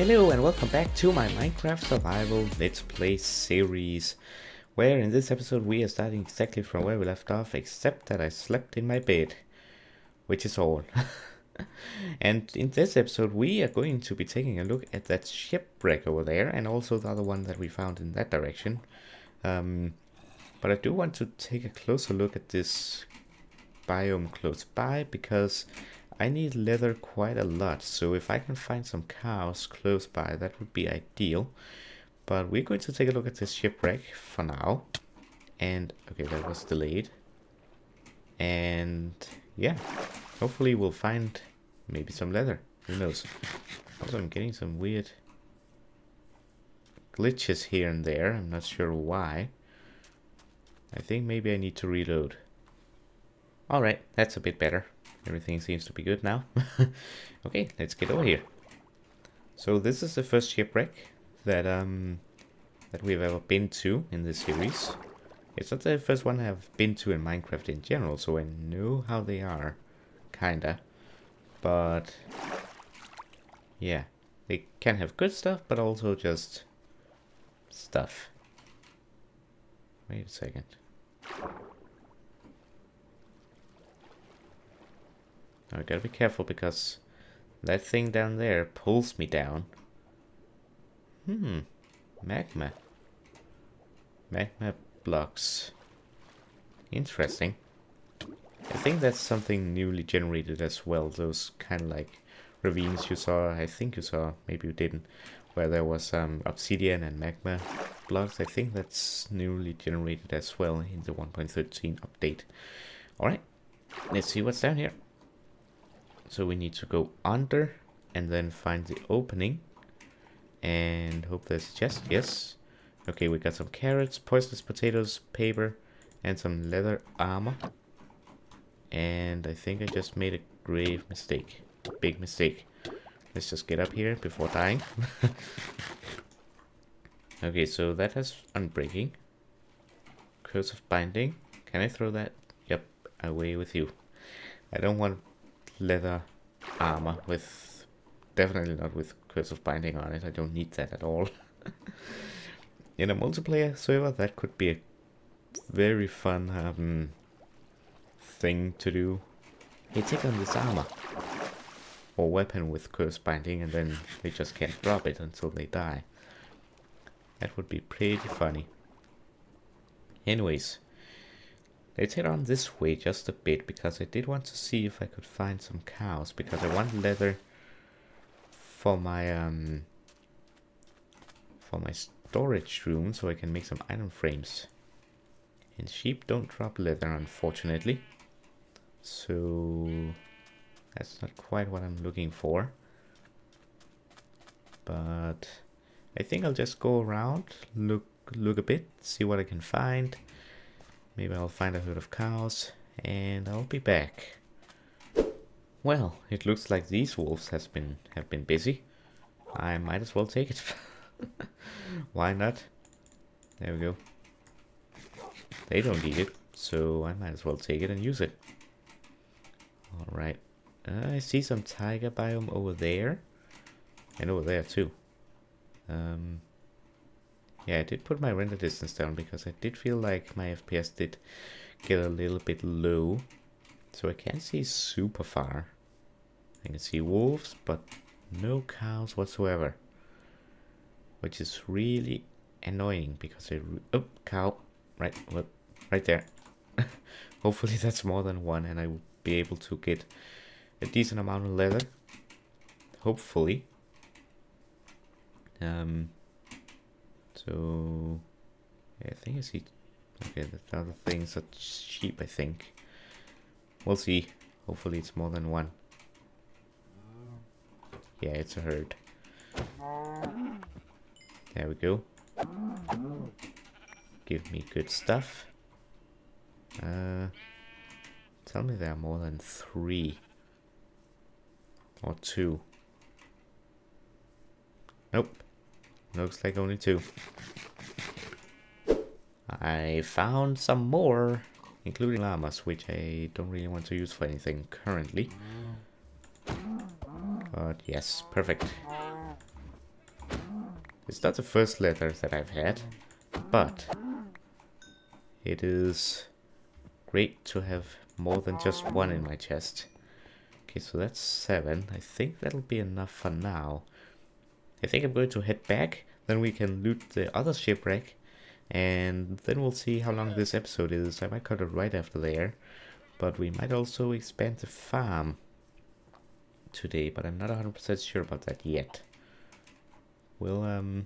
Hello and welcome back to my Minecraft Survival Let's Play series, where in this episode we are starting exactly from where we left off, except that I slept in my bed, which is all. and in this episode we are going to be taking a look at that shipwreck over there, and also the other one that we found in that direction. Um, but I do want to take a closer look at this biome close by, because I need leather quite a lot, so if I can find some cows close by, that would be ideal. But we're going to take a look at this shipwreck for now. And, okay, that was delayed. And, yeah, hopefully we'll find maybe some leather. Who knows? Also, I'm getting some weird glitches here and there. I'm not sure why. I think maybe I need to reload. Alright, that's a bit better. Everything seems to be good now. okay, let's get over here. So this is the first shipwreck that um that we've ever been to in this series. It's not the first one I've been to in Minecraft in general, so I know how they are, kinda. But yeah, they can have good stuff, but also just stuff. Wait a second. I gotta be careful because that thing down there pulls me down. Hmm. Magma. Magma blocks. Interesting. I think that's something newly generated as well. Those kind of like ravines you saw, I think you saw, maybe you didn't, where there was um, obsidian and magma blocks. I think that's newly generated as well in the 1.13 update. Alright, let's see what's down here. So we need to go under and then find the opening. And hope there's a chest. Yes. Okay, we got some carrots, poisonous potatoes, paper, and some leather armor. And I think I just made a grave mistake. Big mistake. Let's just get up here before dying. okay, so that has unbreaking. Curse of binding. Can I throw that? Yep, away with you. I don't want leather armor with definitely not with curse of binding on it. I don't need that at all. In a multiplayer server, that could be a very fun um, thing to do. Hey, take on this armor or weapon with curse binding, and then they just can't drop it until they die. That would be pretty funny. Anyways, Let's head on this way just a bit because I did want to see if I could find some cows because I want leather for my um for my storage room so I can make some item frames. And sheep don't drop leather unfortunately. So that's not quite what I'm looking for. But I think I'll just go around, look look a bit, see what I can find. Maybe I'll find a herd of cows and I'll be back. Well, it looks like these wolves has been have been busy. I might as well take it. Why not? There we go. They don't need it, so I might as well take it and use it. Alright. Uh, I see some taiga biome over there. And over there too. Um, yeah, I did put my render distance down because I did feel like my FPS did get a little bit low. So I can't see super far. I can see wolves, but no cows whatsoever. Which is really annoying because I... Oh, cow. Right, right there. Hopefully that's more than one and I will be able to get a decent amount of leather. Hopefully. Um, so, yeah, I think I see. Okay, the other things are sheep, I think. We'll see. Hopefully it's more than one. Yeah, it's a herd. There we go. Give me good stuff. Uh, tell me there are more than three. Or two. Nope. Looks like only two. I found some more, including llamas, which I don't really want to use for anything currently. But yes, perfect. It's not the first letter that I've had, but it is great to have more than just one in my chest. Okay, so that's seven. I think that'll be enough for now. I think I'm going to head back, then we can loot the other shipwreck, and then we'll see how long this episode is. I might cut it right after there, but we might also expand the farm today, but I'm not 100% sure about that yet. We'll, um,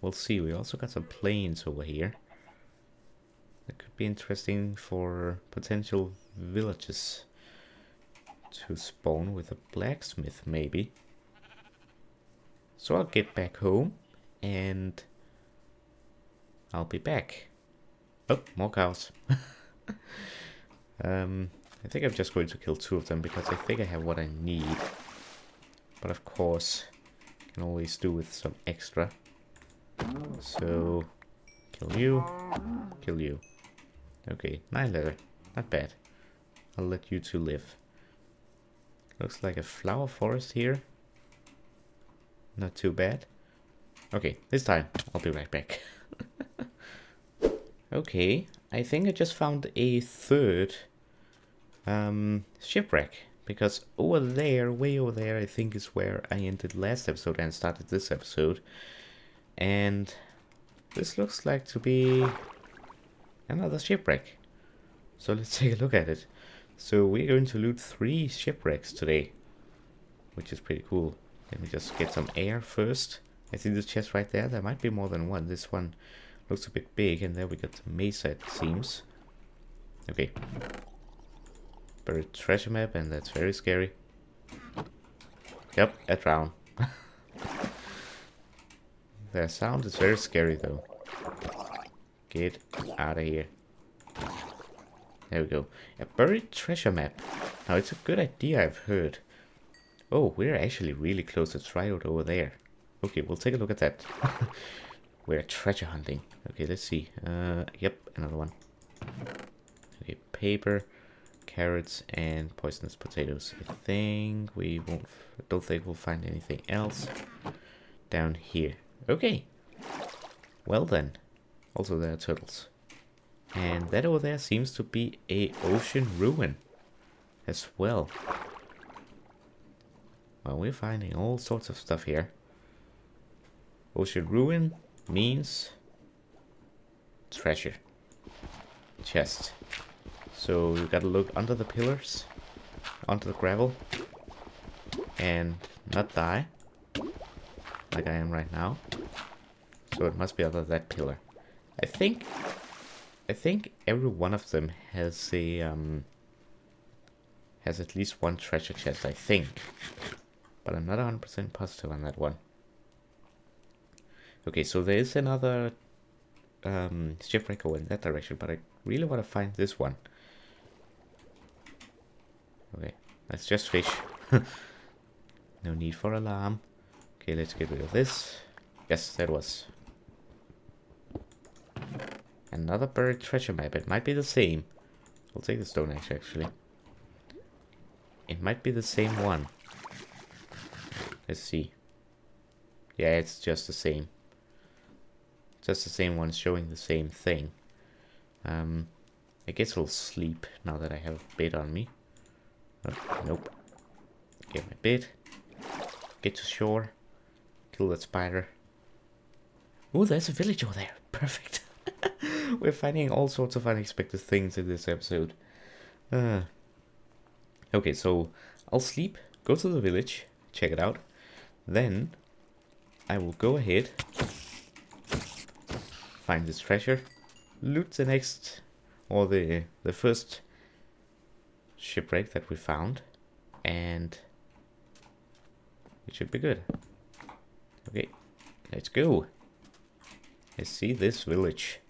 we'll see. We also got some plains over here. That could be interesting for potential villages to spawn with a blacksmith, maybe. So I'll get back home and I'll be back. Oh, more cows. um, I think I'm just going to kill two of them because I think I have what I need. But of course, can always do with some extra. So, kill you, kill you. Okay, nine leather, not bad. I'll let you two live. Looks like a flower forest here. Not too bad. Okay, this time I'll be right back. okay, I think I just found a third um, shipwreck. Because over there, way over there, I think is where I ended last episode and started this episode. And this looks like to be another shipwreck. So let's take a look at it. So we're going to loot three shipwrecks today, which is pretty cool. Let me just get some air first. I see this chest right there. There might be more than one. This one looks a bit big, and there we got the mesa, it seems. Okay. Buried treasure map, and that's very scary. Yep, a drown. the sound is very scary, though. Get out of here. There we go. A buried treasure map. Now, it's a good idea, I've heard. Oh, we're actually really close. It's right over there. Okay, we'll take a look at that. we're treasure hunting. Okay, let's see. Uh, yep, another one. Okay, paper, carrots, and poisonous potatoes. I think we won't... don't think we'll find anything else down here. Okay. Well then. Also, there are turtles. And that over there seems to be a ocean ruin as well. Well, we're finding all sorts of stuff here. Ocean ruin means treasure. Chest. So you gotta look under the pillars, onto the gravel, and not die, like I am right now. So it must be under that pillar. I think I think every one of them has a um, has at least one treasure chest, I think. But I'm not 100% positive on that one. Okay, so there is another um, shipwreck in that direction, but I really want to find this one. Okay, let's just fish. no need for alarm. Okay, let's get rid of this. Yes, that was Another buried treasure map. It might be the same. I'll take the stone axe, actually. It might be the same one. Let's see. Yeah, it's just the same. Just the same one showing the same thing. Um, I guess I'll sleep now that I have a bit on me. Oh, nope. Get my bit. Get to shore. Kill that spider. Oh, there's a village over there. Perfect. We're finding all sorts of unexpected things in this episode. Uh, okay, so I'll sleep, go to the village, check it out. Then I will go ahead, find this treasure, loot the next, or the, the first shipwreck that we found, and it should be good. Okay, let's go. Let's see this village.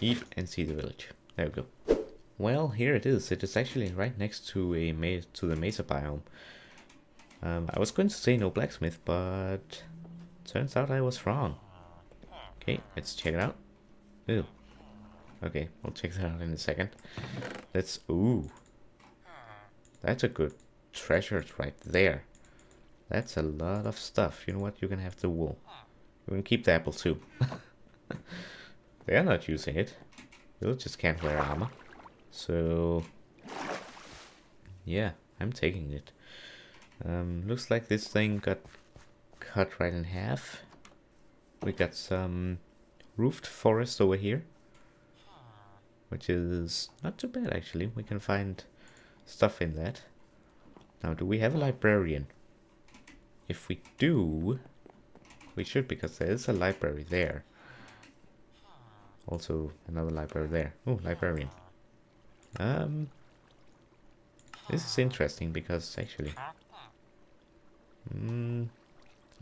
Eat and see the village. There we go. Well, here it is. It is actually right next to a to the mesa biome. Um, I was going to say no blacksmith, but turns out I was wrong. Okay, let's check it out. Ooh. Okay, we'll check that out in a second. Let's... Ooh. That's a good treasure right there. That's a lot of stuff. You know what? You can have the wool. You can keep the apple too. They're not using it. They'll just can't wear armor. So, yeah, I'm taking it. Um, looks like this thing got cut right in half. We got some roofed forest over here. Which is not too bad actually. We can find stuff in that. Now, do we have a librarian? If we do, we should because there is a library there. Also another library there. Oh, librarian. Um, this is interesting because actually,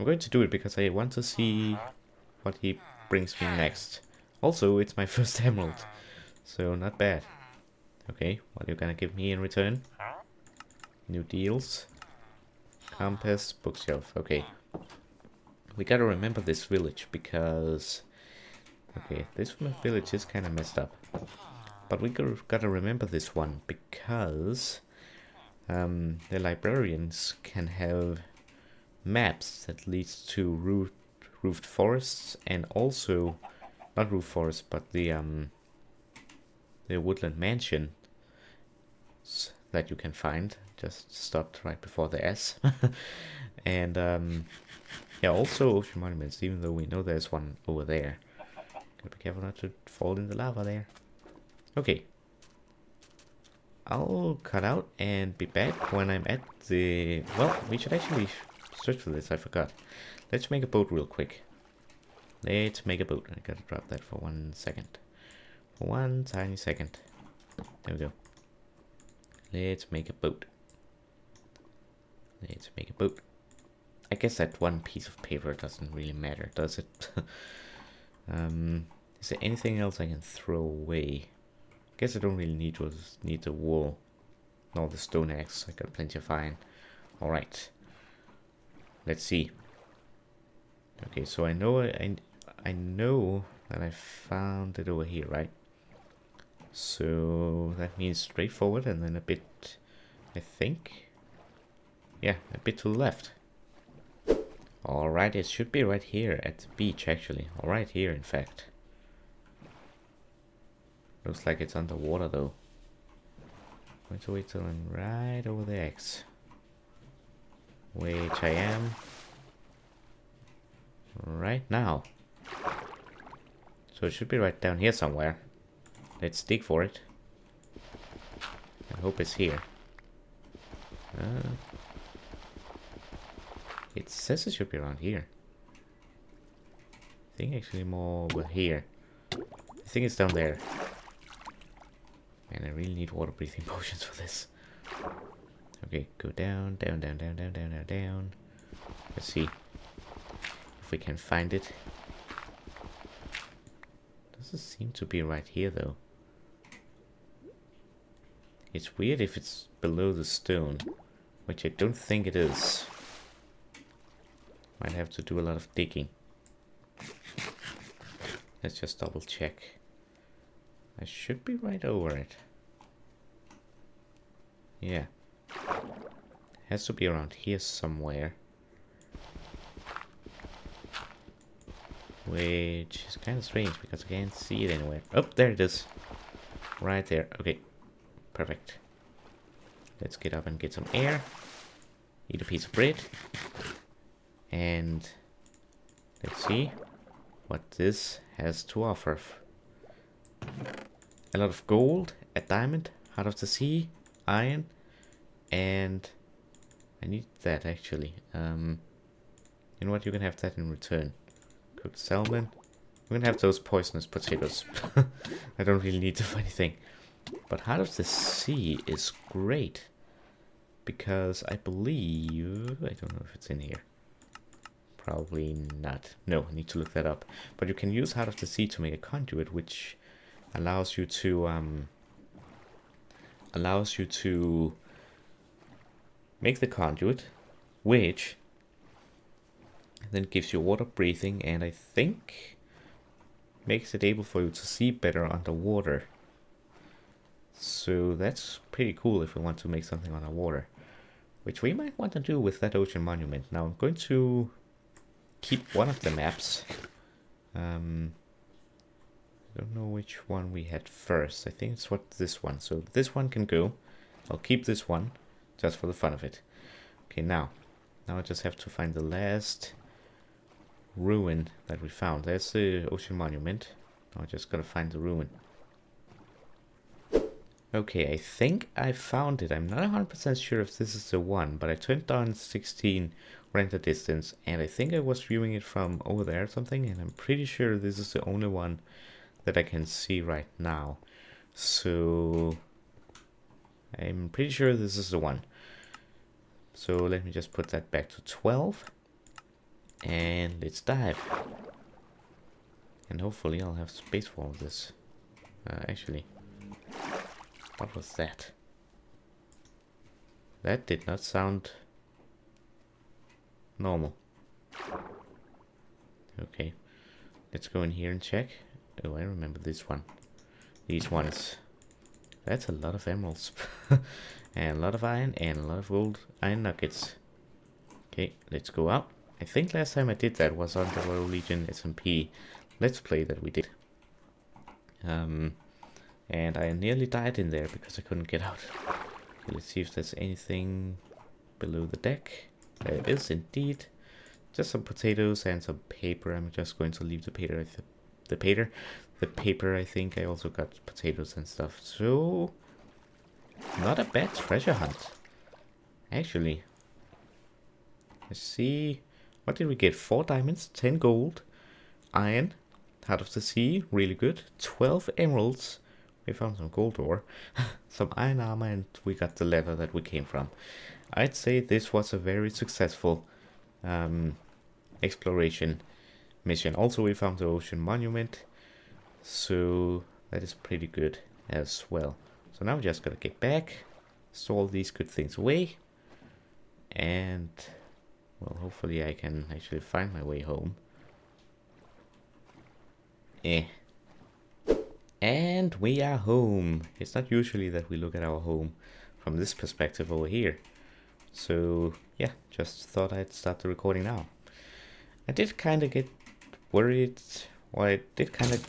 I'm going to do it because I want to see what he brings me next. Also, it's my first emerald, so not bad. Okay, what are you gonna give me in return? New deals. Compass, bookshelf. Okay. We gotta remember this village because... Okay, this village is kind of messed up. But we gotta remember this one because... Um, the librarians can have maps that leads to roof, roofed forests and also... Not roof forest, but the, um, the woodland mansion that you can find just stopped right before the S. and um, yeah, also ocean monuments, even though we know there's one over there. Gotta be careful not to fall in the lava there. Okay. I'll cut out and be back when I'm at the... Well, we should actually search for this, I forgot. Let's make a boat real quick. Let's make a boat. I gotta drop that for one second. For one tiny second. There we go. Let's make a boat. Let's make a boat. I guess that one piece of paper doesn't really matter, does it? um, is there anything else I can throw away? I Guess I don't really need to need the wool. Nor the stone axe. I got plenty of iron. Alright. Let's see. Okay, so I know I, I know that I found it over here, right? So that means straightforward and then a bit, I think, yeah, a bit to the left. Alright, it should be right here at the beach actually, or right here in fact. Looks like it's underwater though. Going to wait till I'm right over the X. Which I am right now. So it should be right down here somewhere. Let's dig for it. I hope it's here. Uh, it says it should be around here. I think actually more over here. I think it's down there. Man, I really need water breathing potions for this. Okay, go down, down, down, down, down, down, down, down. Let's see if we can find it. Doesn't seem to be right here though. It's weird if it's below the stone, which I don't think it is. Might have to do a lot of digging. Let's just double check. I should be right over it. Yeah. Has to be around here somewhere. Which is kind of strange because I can't see it anywhere. Oh, there it is. Right there. Okay. Perfect. Let's get up and get some air. Eat a piece of bread. And let's see what this has to offer. A lot of gold, a diamond, heart of the sea, iron, and I need that actually. Um, you know what? You can have that in return. Cooked salmon. We're gonna have those poisonous potatoes. I don't really need to do anything. But Heart of the Sea is great. Because I believe... I don't know if it's in here. Probably not. No, I need to look that up. But you can use Heart of the Sea to make a conduit, which allows you to... Um, allows you to make the conduit, which then gives you water breathing and I think makes it able for you to see better underwater. So that's pretty cool if we want to make something underwater. which we might want to do with that ocean monument. Now I'm going to keep one of the maps. Um, I don't know which one we had first. I think it's what this one. So this one can go. I'll keep this one just for the fun of it. Okay, now. Now I just have to find the last ruin that we found. There's the ocean monument. Now I just gotta find the ruin. Okay, I think I found it. I'm not 100% sure if this is the one, but I turned down 16 render distance, and I think I was viewing it from over there or something, and I'm pretty sure this is the only one that I can see right now. So, I'm pretty sure this is the one. So let me just put that back to 12, and let's dive. And hopefully I'll have space for all this. Uh, actually, what was that? That did not sound normal. Okay, let's go in here and check. Oh, I remember this one. These ones. That's a lot of emeralds. and a lot of iron and a lot of gold iron nuggets. Okay, let's go out. I think last time I did that was on the Royal Legion SMP Let's Play that we did. Um, and I nearly died in there because I couldn't get out. Okay, let's see if there's anything below the deck. There is indeed. Just some potatoes and some paper. I'm just going to leave the paper. The paper. The paper, I think I also got potatoes and stuff. So, not a bad treasure hunt. Actually. Let's see. What did we get? Four diamonds, 10 gold, iron, heart of the sea, really good. 12 emeralds, we found some gold ore, some iron armor, and we got the leather that we came from. I'd say this was a very successful um, exploration mission. Also, we found the ocean monument, so that is pretty good as well. So now we just gotta get back, store these good things away, and well, hopefully I can actually find my way home. Eh. And we are home. It's not usually that we look at our home from this perspective over here. So yeah, just thought I'd start the recording now. I did kind of get worried, or I did kind of,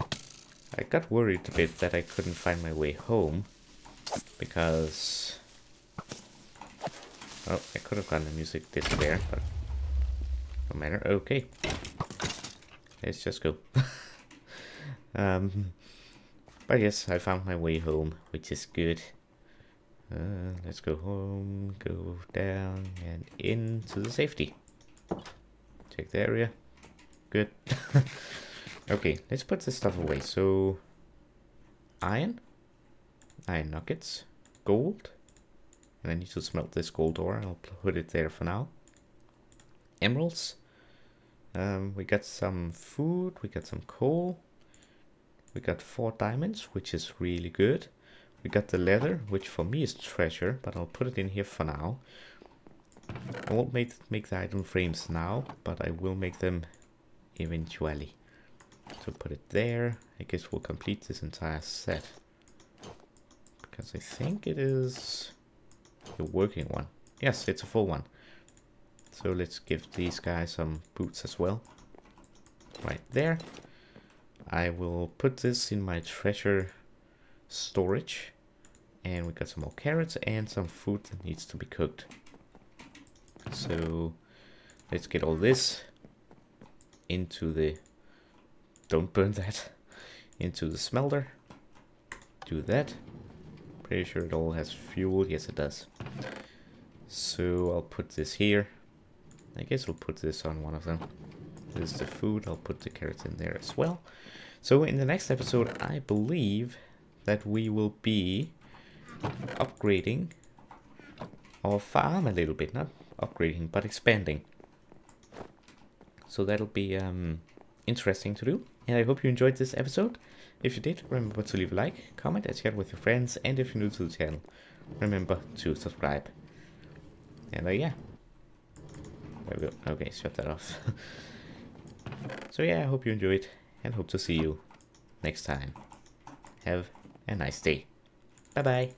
I got worried a bit that I couldn't find my way home because, oh, I could have gotten the music disappear, but no matter. Okay, let's just go. um, but yes, I found my way home, which is good. Uh, let's go home, go down and into the safety. Check the area. Good. okay, let's put this stuff away. So, iron, iron nuggets, gold, and I need to smelt this gold ore. I'll put it there for now. Emeralds. Um, we got some food, we got some coal, we got four diamonds, which is really good. We got the leather, which for me is treasure, but I'll put it in here for now. I won't make, make the item frames now, but I will make them eventually. So put it there. I guess we'll complete this entire set. Because I think it is the working one. Yes, it's a full one. So let's give these guys some boots as well. Right there. I will put this in my treasure storage. And we got some more carrots and some food that needs to be cooked. So let's get all this into the... Don't burn that. Into the smelter. Do that. Pretty sure it all has fuel. Yes, it does. So I'll put this here. I guess we'll put this on one of them. This is the food. I'll put the carrots in there as well. So in the next episode, I believe that we will be upgrading our farm a little bit. Not upgrading, but expanding. So that'll be um, interesting to do. And I hope you enjoyed this episode. If you did, remember to leave a like, comment, and share with your friends. And if you're new to the channel, remember to subscribe. And uh, yeah. There we go. Okay, shut that off. so yeah, I hope you enjoyed and hope to see you next time. Have a nice day. Bye bye.